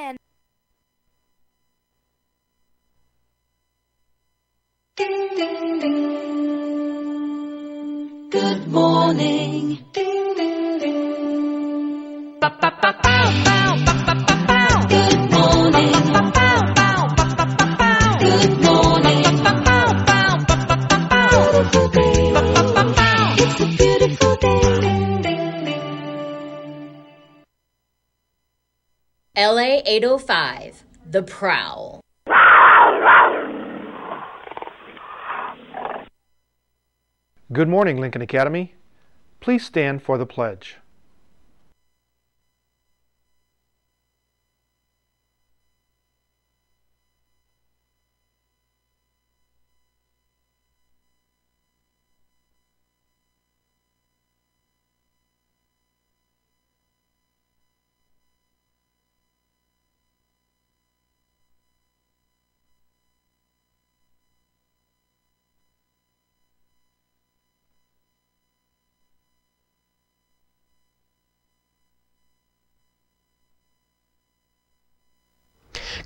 And Ding, ding, ding. Good morning. Ding, ding, ding. Good morning. Good morning. It's a LA 805, The Prowl. Good morning, Lincoln Academy. Please stand for the pledge.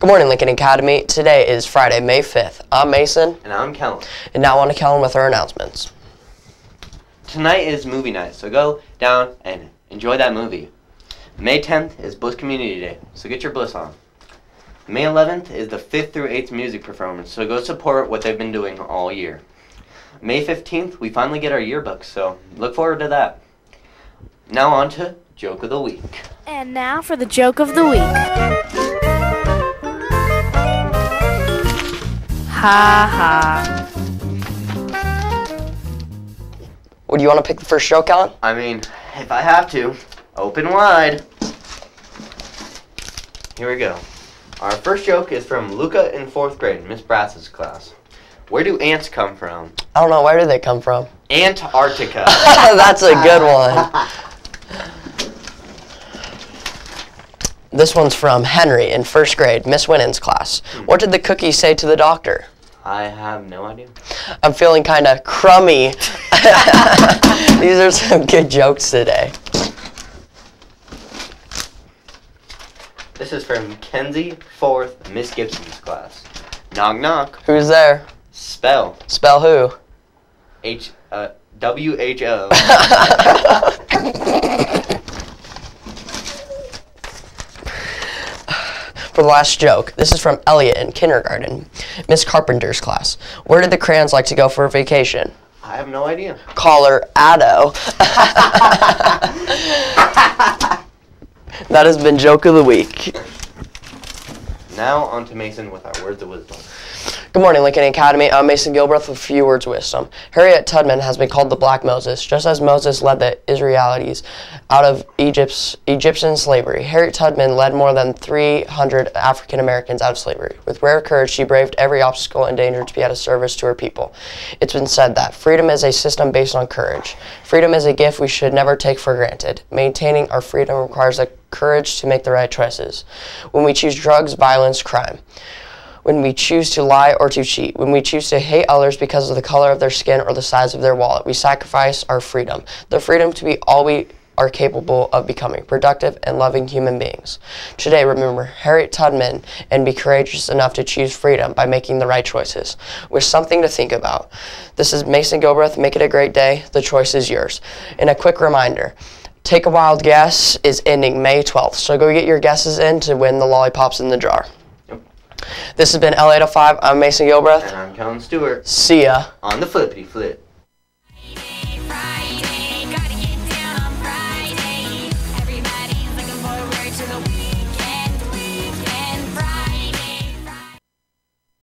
Good morning, Lincoln Academy. Today is Friday, May 5th. I'm Mason, And I'm Kellen. and now on to Kellen with our announcements. Tonight is movie night, so go down and enjoy that movie. May 10th is Bliss Community Day, so get your bliss on. May 11th is the 5th through 8th music performance, so go support what they've been doing all year. May 15th, we finally get our yearbooks, so look forward to that. Now on to Joke of the Week. and now for the joke of the week. Ha ha. Would you want to pick the first joke, Kellen? I mean, if I have to, open wide. Here we go. Our first joke is from Luca in fourth grade, Miss Brass's class. Where do ants come from? I don't know. Where do they come from? Antarctica. That's a good one. This one's from Henry in first grade, Miss Winnen's class. Hmm. What did the cookie say to the doctor? I have no idea. I'm feeling kind of crummy. These are some good jokes today. This is from Kenzie, fourth, Miss Gibson's class. Knock knock. Who's there? Spell. Spell who? H uh W H O. For the last joke, this is from Elliot in kindergarten, Miss Carpenter's class. Where did the crayons like to go for a vacation? I have no idea. Colorado. that has been joke of the week. Now on to Mason with our words of wisdom. Good morning, Lincoln Academy. I'm Mason Gilbreth with a few words of wisdom. Harriet Tubman has been called the Black Moses, just as Moses led the Israelites out of Egypt's Egyptian slavery. Harriet Tubman led more than 300 African Americans out of slavery. With rare courage, she braved every obstacle and danger to be at a service to her people. It's been said that freedom is a system based on courage. Freedom is a gift we should never take for granted. Maintaining our freedom requires the courage to make the right choices. When we choose drugs, violence, crime when we choose to lie or to cheat, when we choose to hate others because of the color of their skin or the size of their wallet, we sacrifice our freedom, the freedom to be all we are capable of becoming, productive and loving human beings. Today, remember Harriet Tubman and be courageous enough to choose freedom by making the right choices. With something to think about. This is Mason Gilbreth. Make it a great day. The choice is yours. And a quick reminder. Take a Wild Guess is ending May 12th, so go get your guesses in to win the lollipops in the jar. This has been L805. I'm Mason Gilbreth. And I'm Kellen Stewart See ya. on the flippity flip.